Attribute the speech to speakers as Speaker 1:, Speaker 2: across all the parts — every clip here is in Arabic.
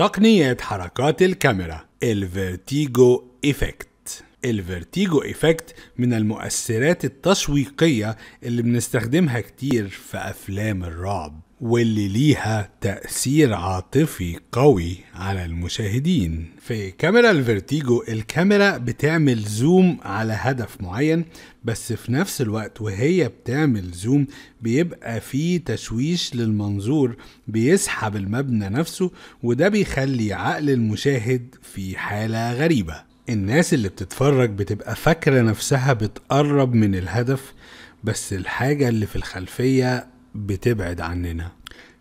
Speaker 1: تقنيات حركات الكاميرا ال vertigo effect. ال vertigo effect من المؤثرات التشويقية اللي بنستخدمها كتير في أفلام الرعب واللي ليها تأثير عاطفي قوي على المشاهدين. في كاميرا ال vertigo الكاميرا بتعمل zoom على هدف معين بس في نفس الوقت وهي بتعمل zoom بيبقى فيه تشويش للمنظور بيسحب المبنى نفسه وده بيخلي عقل المشاهد في حالة غريبة. الناس اللي بتتفرج بتبقى فاكرة نفسها بتقرب من الهدف بس الحاجة اللي في الخلفية بتبعد عننا.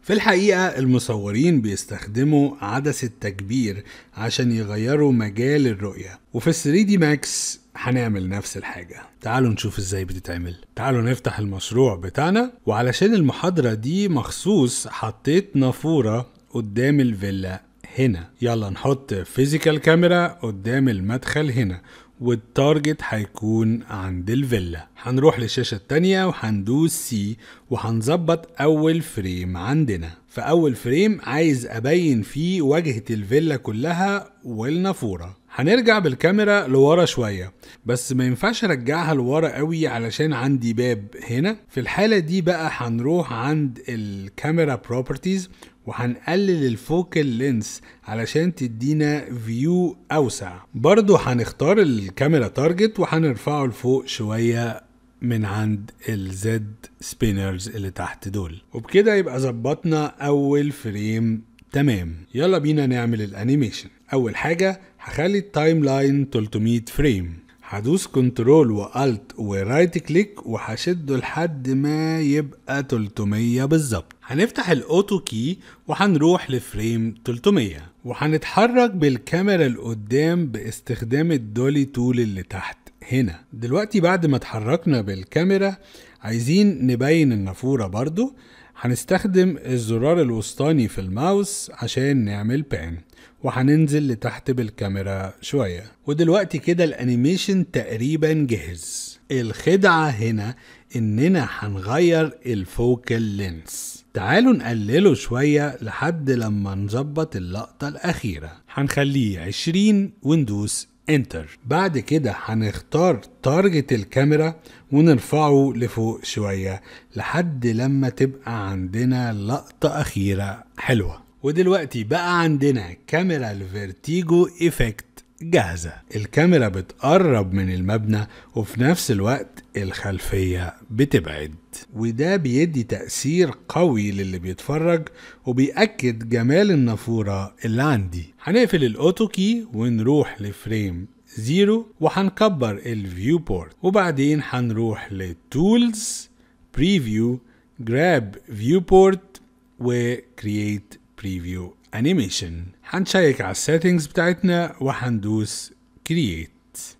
Speaker 1: في الحقيقة المصورين بيستخدموا عدسة تكبير عشان يغيروا مجال الرؤية. وفي ال 3 دي ماكس هنعمل نفس الحاجة. تعالوا نشوف إزاي بتتعمل. تعالوا نفتح المشروع بتاعنا. وعلشان المحاضرة دي مخصوص حطيت نافورة قدام الفيلا. هنا. يلا نحط physical camera قدام المدخل هنا وال target هيكون عند الفيلا. هنروح للشاشة التانية وهندوس C وهنظبط أول frame عندنا. في أول frame عايز أبين فيه واجهة الفيلا كلها والنافورة. هنرجع بالكاميرا لورا شوية بس ما ينفعش أرجعها لورا قوي علشان عندي باب هنا. في الحالة دي بقى هنروح عند ال camera properties وهنقلل ال focal lens علشان تدينا view أوسع. برضو هنختار ال camera target وهنرفعه لفوق شوية من عند ال Z spinners اللي تحت دول. وبكده يبقى ظبطنا أول frame تمام. يلا بينا نعمل ال animation. أول حاجة هخلي ال timeline 300 frame هدوس control و alt و right click وهشده لحد ما يبقى 300 بالظبط. هنفتح ال auto key وهنروح ل frame 300 وهنتحرك بالكاميرا لقدام باستخدام ال dolly tool اللي تحت هنا. دلوقتي بعد ما اتحركنا بالكاميرا عايزين نبين النافورة برضو. هنستخدم الزرار الوسطاني في الماوس عشان نعمل pan وهننزل لتحت بالكاميرا شوية. ودلوقتي كده ال animation تقريبا جهز الخدعة هنا إننا هنغير ال focal lens. تعالوا نقلله شوية لحد لما نظبط اللقطة الأخيرة. هنخليه 20 وندوس enter بعد كده هنختار target الكاميرا ونرفعه لفوق شوية لحد لما تبقى عندنا لقطة أخيرة حلوة. ودلوقتي بقى عندنا كاميرا ال vertigo effect جاهزة. الكاميرا بتقرب من المبنى وفي نفس الوقت الخلفية بتبعد. وده بيدي تأثير قوي للي بيتفرج وبيأكد جمال النافورة اللي عندي. هنقفل ال auto key ونروح ل frame zero وهنكبر ال viewport وبعدين هنروح ل tools preview grab viewport و create preview animation هنشيك على ال settings بتاعتنا وهندوس create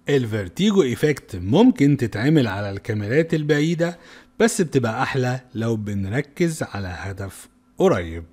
Speaker 1: ال vertigo effect ممكن تتعمل على الكاميرات البعيدة بس بتبقى أحلى لو بنركز على هدف قريب.